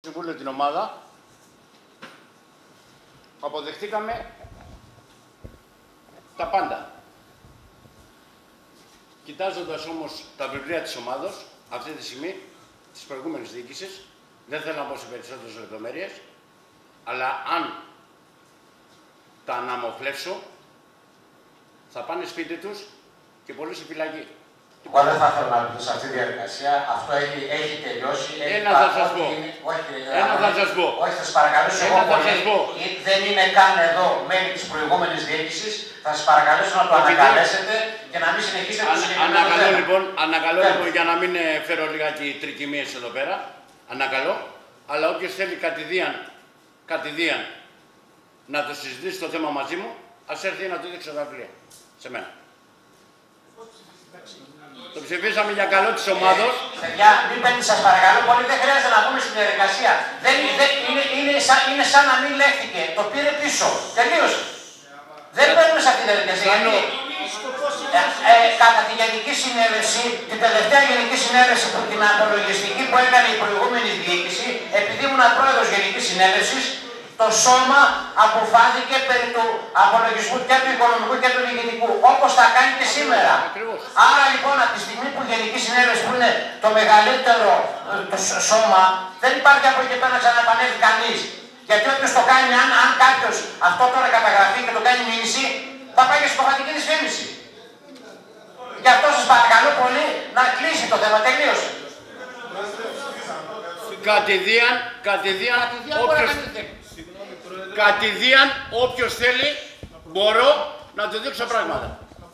Συμβούλιο την ομάδα, αποδεχτήκαμε τα πάντα. Κοιτάζοντας όμως τα βιβλία της ομάδος, αυτή τη στιγμή, της προηγούμενης διοίκησης, δεν θέλω να πω σε περισσότερες λεπτομέρειες, αλλά αν τα αναμοχλεύσω, θα πάνε σπίτι τους και πολλοί στη φυλακή. Εγώ δεν θα ήθελα να μπω σε αυτή τη διαδικασία. Αυτό έχει, έχει τελειώσει. Έχει Ένα πάει- θα σας ό,τι πω. είναι- Όχι, κύριε Ένα θα σας πω. Όχι, θα σας παρακαλέσω Ένα εγώ θα πολύ. σας πω. Ε, Δεν είναι καν εδώ μέλη της προηγούμενης διοίκησης. Θα σας παρακαλέσω να το Επειδή- ανακαλέσετε και να μην συνεχίσετε το Ανα- συγκεκριμένο ανακαλώ θέμα. λοιπόν, ανακαλώ Ναι. λοιπόν για να μην ε, φέρω λιγάκι τρικυμίες εδώ πέρα. Ανακαλώ. Αλλά όποιος θέλει κατηδίαν, κατηδίαν να το συζητήσει το θέμα μαζί μου, ας έρθει να το δείξω τα βιβλία. Σε μένα. Το ψηφίσαμε για καλό της ομάδος. Παιδιά, μην παίρνετε, σας παρακαλώ πολύ, δεν χρειάζεται να μπούμε στην διαδικασία. Δεν, δεν, είναι, είναι, σαν, είναι σαν να μην λέχθηκε. Το πήρε πίσω. Τελείωσε. Δεν μπαίνουμε σε αυτή τη διαδικασία. Κάνω. Γιατί, ε, ε, κατά τη Γενική Συνέλευση, την τελευταία Γενική Συνέλευση που την απολογιστική που έκανε η προηγούμενη διοίκηση, επειδή ήμουν πρόεδρος Γενικής Συνέλευση, το σώμα αποφάθηκε περί του απολογισμού και του οικονομικού και του διοικητικού, όπως θα κάνει και σήμερα. Ακριβώς. Άρα λοιπόν από τη στιγμή που η Γενική Συνέλευση που είναι το μεγαλύτερο ε, το σ- σώμα, δεν υπάρχει από εκεί πέρα να ξαναεπανέλθει κανείς. Γιατί όποιος το κάνει, αν, αν κάποιος αυτό τώρα καταγραφεί και το κάνει μήνυση, θα πάει και στην κομματική δυσφήμιση. Γι' αυτό σας παρακαλώ πολύ να κλείσει το θέμα. Τελείωσε. Κατηδίαν, κατηδίαν, όποιος, κατηδίαν όποιος θέλει, μπορώ να του δείξω πράγματα. Να